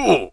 Ooh.